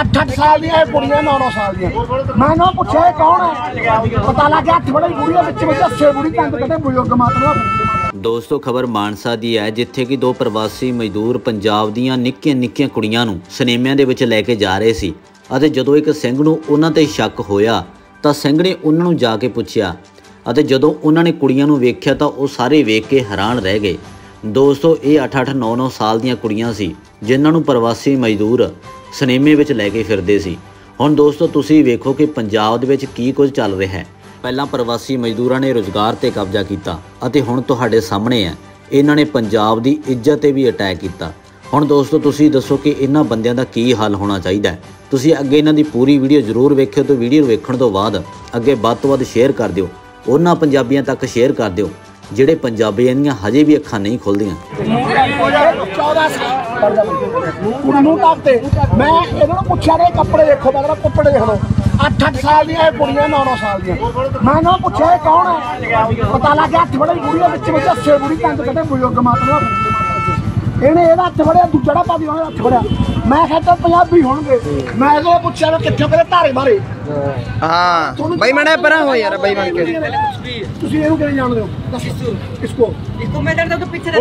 8-8 ਸਾਲ ਦੀਆਂ ਇਹ ਕੁੜੀਆਂ 9-9 ਸਾਲ ਦੀਆਂ। ਮੈਂ ਨਾ ਪੁੱਛਿਆ, ਇਹ ਕੌਣ ਹੈ ਪਤਾ ਲੱਗਿਆ ਅੱਠ ਬੁੜੀਆਂ ਵਿੱਚ ਵਿੱਚ ਅੱਸੇ ਬੁੜੀ ਤੰਗ ਕਹਿੰਦੇ ਬਜ਼ੁਰਗ ਮਾਤਰਾ ਦੋਸਤੋ, ਖਬਰ ਮਾਨਸਾ ਦੀ ਹੈ, ਜਿੱਥੇ ਕਿ ਦੋ ਪ੍ਰਵਾਸੀ ਮਜ਼ਦੂਰ ਪੰਜਾਬ ਦੀਆਂ ਨਿੱਕੀਆਂ ਨਿੱਕੀਆਂ ਕੁੜੀਆਂ ਨੂੰ ਸਿਨੇਮਿਆਂ ਦੇ ਵਿੱਚ ਲੈ ਕੇ ਜਾ ਰਹੇ ਸੀ ਅਤੇ ਜਦੋਂ ਇੱਕ ਸਿੰਘ ਨੂੰ ਉਹਨਾਂ ਤੇ ਸ਼ੱਕ ਹੋਇਆ, ਤਾਂ ਸਿੰਘ ਨੇ ਉਹਨਾਂ ਨੂੰ ਜਾ ਕੇ ਪੁੱਛਿਆ ਅਤੇ ਜਦੋਂ ਉਹਨਾਂ ਨੇ ਕੁੜੀਆਂ ਨੂੰ ਵੇਖਿਆ, ਤਾਂ ਉਹ ਸਾਰੇ ਵੇਖ ਕੇ ਹੈਰਾਨ ਰਹਿ ਗਏ। ਦੋਸਤੋ, ਇਹ 8-8 9-9 ਸਾਲ ਦੀਆਂ ਕੁੜੀਆਂ ਸੀ, ਜਿਨ੍ਹਾਂ ਨੂੰ ਪ੍ਰਵਾਸੀ ਮਜ਼ਦੂਰ ਸਿਨੇਮੇ ਵਿੱਚ ਲੈ ਕੇ ਫਿਰਦੇ ਸੀ। ਹੁਣ ਦੋਸਤੋ, ਤੁਸੀਂ ਵੇਖੋ ਕਿ ਪੰਜਾਬ ਦੇ ਵਿੱਚ ਕੀ ਕੁਝ ਚੱਲ ਰਿਹਾ ਹੈ। ਪਹਿਲਾਂ ਪ੍ਰਵਾਸੀ ਮਜ਼ਦੂਰਾਂ ਨੇ ਰੁਜ਼ਗਾਰ ਤੇ ਕਬਜ਼ਾ ਕੀਤਾ ਅਤੇ ਹੁਣ ਤੁਹਾਡੇ ਸਾਹਮਣੇ ਹੈ। ਇਹਨਾਂ ਨੇ ਪੰਜਾਬ ਦੀ ਇੱਜ਼ਤ ਤੇ ਵੀ ਅਟੈਕ ਕੀਤਾ। ਹੁਣ ਦੋਸਤੋ, ਤੁਸੀਂ ਦੱਸੋ ਕਿ ਇਹਨਾਂ ਬੰਦਿਆਂ ਦਾ ਕੀ ਹੱਲ ਹੋਣਾ ਚਾਹੀਦਾ ਹੈ। ਤੁਸੀਂ ਅੱਗੇ ਇਹਨਾਂ ਦੀ ਪੂਰੀ ਵੀਡੀਓ ਜ਼ਰੂਰ ਵੇਖਿਓ ਤੇ ਵੀਡੀਓ ਵੇਖਣ ਤੋਂ ਬਾਅਦ ਅੱਗੇ ਵੱਧ ਤੋਂ ਵੱਧ ਸ਼ੇਅਰ ਕਰ ਦਿਓ। ਉਹਨਾਂ ਪੰਜਾਬੀਆਂ ਤੱਕ ਸ਼ੇਅਰ ਕਰ ਦਿਓ। ਜਿਹੜੇ ਪੰਜਾਬੀਆਂ ਦੀਆਂ ਹਜੇ ਵੀ ਅੱਖਾਂ ਨਹੀਂ ਖੁੱਲਦੀਆਂ। 14 ਸਾਲ ਕੁੜੀ ਨੂੰ ਮੈਂ ਇਹਨਾਂ ਨੂੰ ਪੁੱਛਿਆ ਨੇ ਕੱਪੜੇ ਦੇਖੋ, ਮੈਂ ਕੱਪੜੇ ਦੇਖ ਲਓ 8-8 ਸਾਲ ਦੀਆਂ ਇਹ ਕੁੜੀਆਂ 9-9 ਸਾਲ ਦੀਆਂ। ਮੈਂ ਇਹਨਾਂ ਪੁੱਛਿਆ, ਇਹ ਕੌਣ ਹੈ ਪਤਾ ਲੱਗਿਆ ਅੱਠ ਬੜੇ ਬੁੜੀਆਂ ਵਿੱਚ ਵਿੱਚ ਅੱਸੇ ਬੁੜੀ ਤੰਗ ਕਹਿੰਦੇ ਬਜ਼ੁਰਗ ਮਾਤਰਾ ਇਹਨੇ ਇਹਦਾ ਹੱਥ ਫੜਿਆ, ਦੂਜਾ ਦਾ ਪਾਦੀ ਉਹਨੇ ਹੱਥ ਫੜਿਆ। ਮੈਂ ਕਿਹਾ ਤਾਂ ਪੰਜਾਬੀ ਹੋਣਗੇ। ਮੈਂ ਇਹਨੂੰ ਪੁੱਛਿਆ ਵੀ ਕਿੱਥੇ ਧਾਰੇ ਮਾਰੇ ਹਾਂ। ਬਾਈ ਮਣਾ ਪਰਾਂ ਹੋ ਯਾਰ ਬਾਈ ਬਣ ਕੇ। ਤੁਸੀਂ ਇਹਨੂੰ ਕਿਵੇਂ ਜਾਣਦੇ ਹੋ? ਦੱਸ। ਇਸ ਕੋ ਇਸ ਕੋ। ਮੈਂ ਜਾਣਦਾ ਕਿ ਪਿੱਛੇ ਰਹਿ